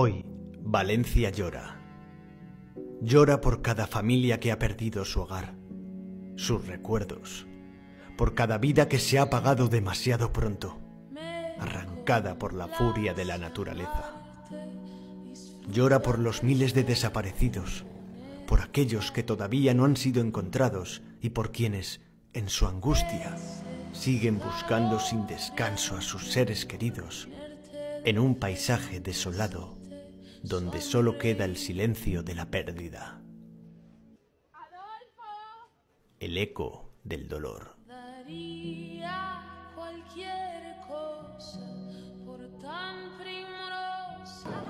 Hoy, Valencia llora. Llora por cada familia que ha perdido su hogar, sus recuerdos, por cada vida que se ha apagado demasiado pronto, arrancada por la furia de la naturaleza. Llora por los miles de desaparecidos, por aquellos que todavía no han sido encontrados y por quienes, en su angustia, siguen buscando sin descanso a sus seres queridos en un paisaje desolado donde solo queda el silencio de la pérdida. El eco del dolor. Daría cualquier cosa por tan primorosa.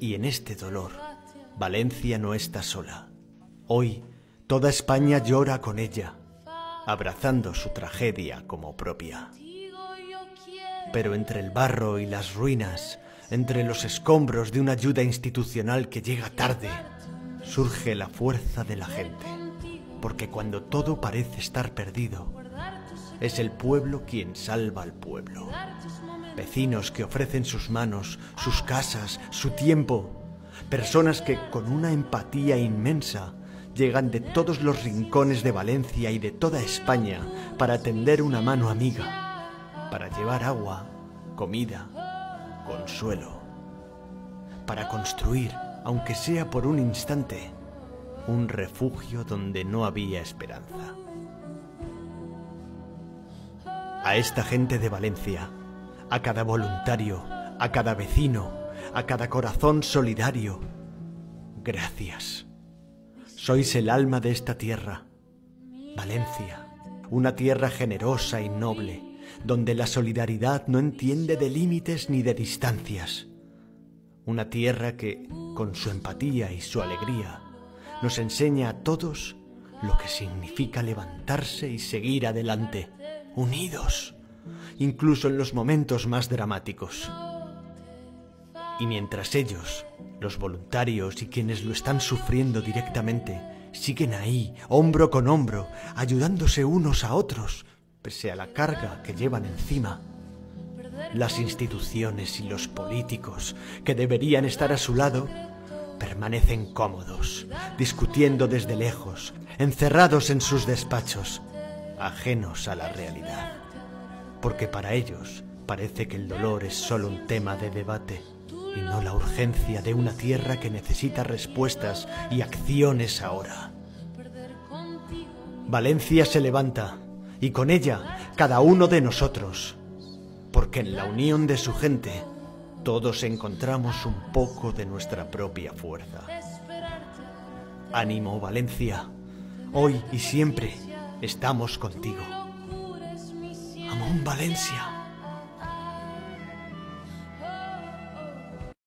Y en este dolor, Valencia no está sola. Hoy, toda España llora con ella, abrazando su tragedia como propia. Pero entre el barro y las ruinas, entre los escombros de una ayuda institucional que llega tarde, surge la fuerza de la gente. Porque cuando todo parece estar perdido, es el pueblo quien salva al pueblo. Vecinos que ofrecen sus manos, sus casas, su tiempo. Personas que con una empatía inmensa llegan de todos los rincones de Valencia y de toda España para tender una mano amiga, para llevar agua, comida, consuelo, para construir, aunque sea por un instante, un refugio donde no había esperanza. A esta gente de Valencia, a cada voluntario, a cada vecino, a cada corazón solidario, gracias. Sois el alma de esta tierra, Valencia, una tierra generosa y noble, donde la solidaridad no entiende de límites ni de distancias. Una tierra que, con su empatía y su alegría, nos enseña a todos lo que significa levantarse y seguir adelante, unidos, incluso en los momentos más dramáticos. Y mientras ellos, los voluntarios y quienes lo están sufriendo directamente, siguen ahí, hombro con hombro, ayudándose unos a otros, pese a la carga que llevan encima, las instituciones y los políticos que deberían estar a su lado permanecen cómodos, discutiendo desde lejos, encerrados en sus despachos, ajenos a la realidad. Porque para ellos parece que el dolor es solo un tema de debate y no la urgencia de una tierra que necesita respuestas y acciones ahora. Valencia se levanta y con ella cada uno de nosotros, porque en la unión de su gente todos encontramos un poco de nuestra propia fuerza. Ánimo Valencia, hoy y siempre estamos contigo. Amón Valencia.